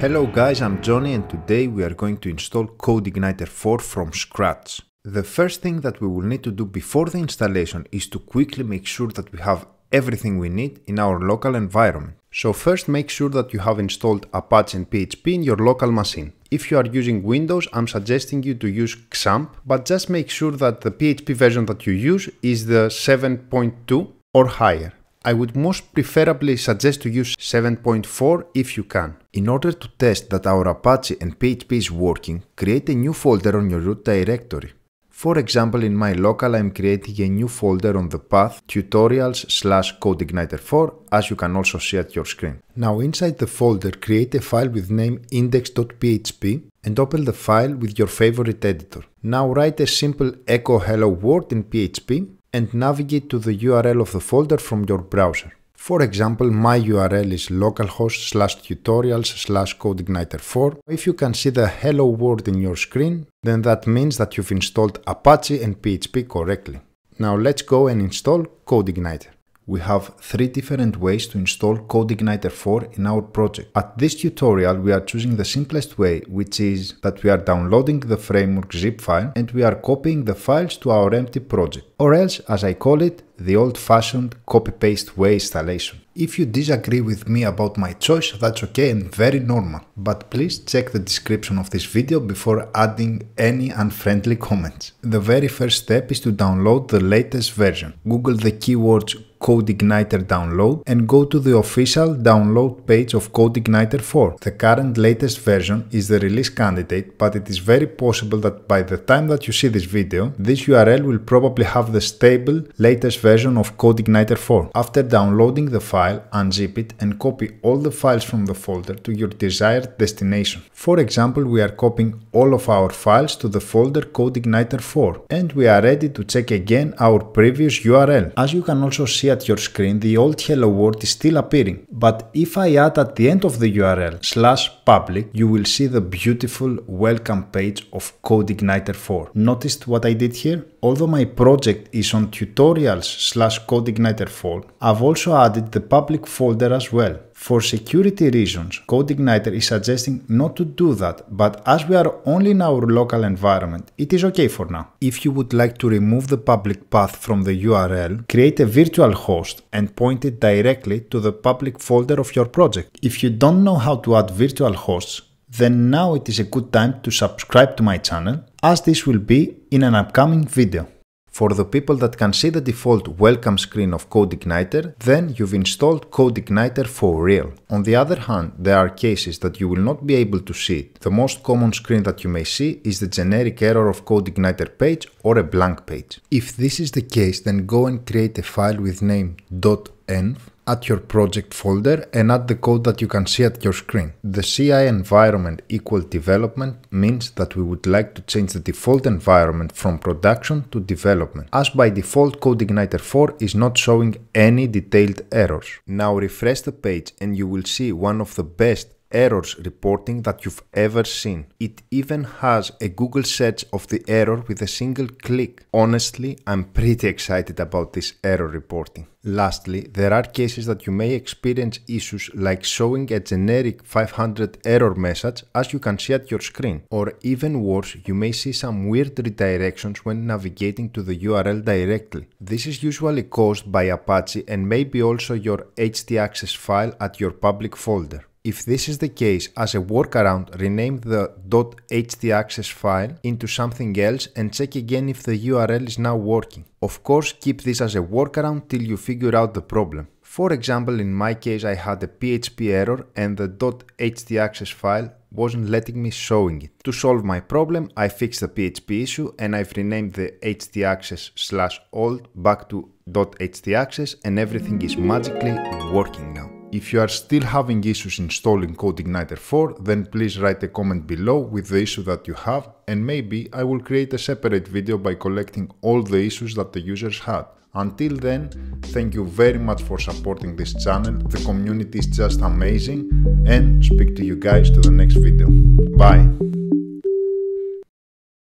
Hello guys, I'm Johnny and today we are going to install CodeIgniter 4 from scratch. The first thing that we will need to do before the installation is to quickly make sure that we have everything we need in our local environment. So first make sure that you have installed Apache and PHP in your local machine. If you are using Windows, I'm suggesting you to use XAMPP, but just make sure that the PHP version that you use is the 7.2 or higher. I would most preferably suggest to use 7.4 if you can. In order to test that our Apache and PHP is working, create a new folder on your root directory. For example, in my local I'm creating a new folder on the path tutorials slash codeigniter4 as you can also see at your screen. Now inside the folder create a file with name index.php and open the file with your favorite editor. Now write a simple echo hello world in PHP and navigate to the URL of the folder from your browser. For example, my URL is localhost slash tutorials slash codeigniter4. If you can see the hello world in your screen, then that means that you've installed Apache and PHP correctly. Now let's go and install CodeIgniter we have three different ways to install CodeIgniter 4 in our project. At this tutorial, we are choosing the simplest way, which is that we are downloading the framework zip file and we are copying the files to our empty project. Or else, as I call it, the old-fashioned copy-paste way installation. If you disagree with me about my choice, that's okay and very normal. But please check the description of this video before adding any unfriendly comments. The very first step is to download the latest version. Google the keywords CodeIgniter download and go to the official download page of CodeIgniter 4. The current latest version is the release candidate, but it is very possible that by the time that you see this video, this URL will probably have the stable latest version of CodeIgniter 4. After downloading the file, unzip it and copy all the files from the folder to your desired destination. For example, we are copying all of our files to the folder CodeIgniter 4 and we are ready to check again our previous URL. As you can also see at your screen, the old hello world is still appearing. But if I add at the end of the URL slash public, you will see the beautiful welcome page of CodeIgniter 4. Noticed what I did here? Although my project is on tutorials slash CodeIgniter 4, I've also added the public folder as well. For security reasons, CodeIgniter is suggesting not to do that, but as we are only in our local environment, it is okay for now. If you would like to remove the public path from the URL, create a virtual host and point it directly to the public folder of your project. If you don't know how to add virtual hosts, then now it is a good time to subscribe to my channel as this will be in an upcoming video. For the people that can see the default welcome screen of CodeIgniter, then you've installed CodeIgniter for real. On the other hand, there are cases that you will not be able to see it. The most common screen that you may see is the generic error of CodeIgniter page or a blank page. If this is the case, then go and create a file with name .env at your project folder and add the code that you can see at your screen. The CI environment equal development means that we would like to change the default environment from production to development, as by default CodeIgniter 4 is not showing any detailed errors. Now refresh the page and you will see one of the best errors reporting that you've ever seen. It even has a Google search of the error with a single click. Honestly, I'm pretty excited about this error reporting. Lastly, there are cases that you may experience issues like showing a generic 500 error message as you can see at your screen. Or even worse, you may see some weird redirections when navigating to the URL directly. This is usually caused by Apache and maybe also your htaccess file at your public folder. If this is the case, as a workaround, rename the .htaccess file into something else and check again if the URL is now working. Of course, keep this as a workaround till you figure out the problem. For example, in my case, I had a PHP error and the .htaccess file wasn't letting me showing it. To solve my problem, I fixed the PHP issue and I've renamed the htaccess slash old back to .htaccess and everything is magically working. If you are still having issues installing CodeIgniter 4, then please write a comment below with the issue that you have and maybe I will create a separate video by collecting all the issues that the users had. Until then, thank you very much for supporting this channel, the community is just amazing and speak to you guys to the next video. Bye!